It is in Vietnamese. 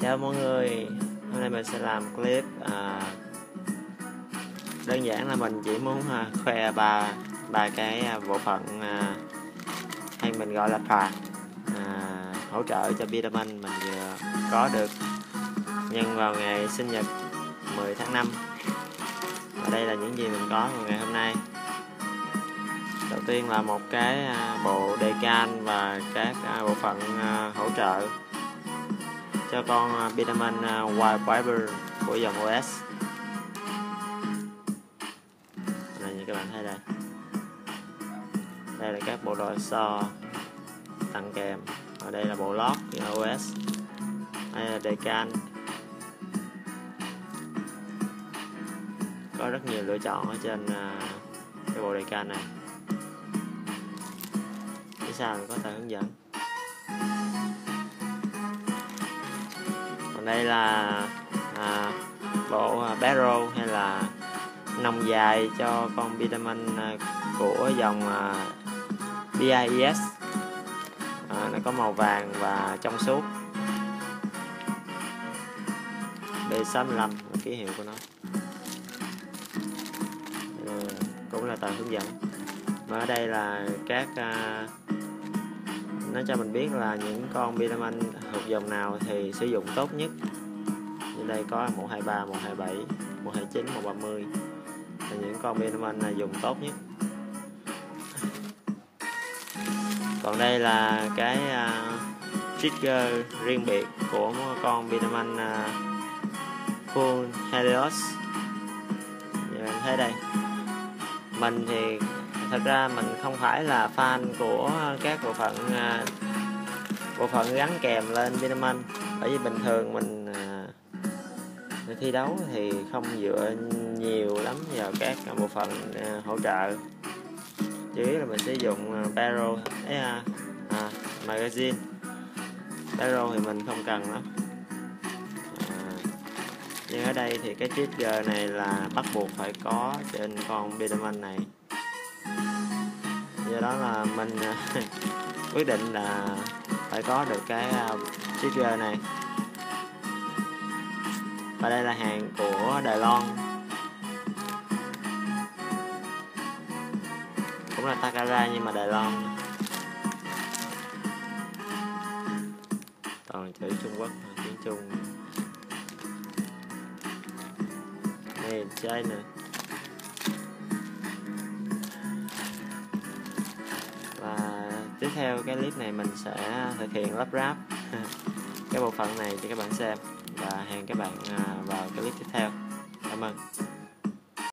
chào mọi người. Hôm nay mình sẽ làm clip à, đơn giản là mình chỉ muốn à, khoe ba ba cái à, bộ phận à, hay mình gọi là phạt à, hỗ trợ cho Vitamin mình vừa có được. Nhân vào ngày sinh nhật 10 tháng 5 và đây là những gì mình có vào ngày hôm nay. Đầu tiên là một cái à, bộ đề can và các à, bộ phận à, hỗ trợ cho con à, Bitterman à, Wild Viber của dòng OS này, như các bạn thấy đây. Đây là các bộ đồ so tặng kèm. Ở đây là bộ lót của OS đây là đề can. Có rất nhiều lựa chọn ở trên à, cái bộ đề can này. Phía sau có tờ hướng dẫn? Đây là à, bộ à, barrel hay là nòng dài cho con vitamin à, của dòng à, BIS à, nó có màu vàng và trong suốt. B65 ký hiệu của nó. À, cũng là tờ hướng dẫn. Và ở đây là các à, nó cho mình biết là những con Vitamin thuộc dòng nào thì sử dụng tốt nhất? Như đây có 123, 127, 129, 130 là những con Vitamin là dùng tốt nhất. Còn đây là cái uh, trigger riêng biệt của con Vitamin uh, à, Full Helios. Như bạn thấy đây. Mình thì thật ra mình không phải là fan của các bộ phận à, bộ phận gắn kèm lên Vinaman bởi vì bình thường à, mình thi đấu thì không dựa nhiều lắm vào các bộ phận à, hỗ trợ. Chủ yếu là mình sử dụng barrel à, à, magazine. Barrel thì mình không cần lắm. Nhưng ở đây thì cái trigger này là bắt buộc phải có trên con Biderman này do đó là mình à, quyết định là phải có được cái à, chiếc à, này. Và đây là hàng của Đài Loan. Cũng là Takara nhưng mà Đài Loan. Toàn chữ Trung Quốc tiếng Trung. Này China tiếp theo cái clip này mình sẽ thực hiện lắp ráp. Cái bộ phận này cho các bạn xem và hẹn các bạn à, vào cái clip tiếp theo. Cảm ơn.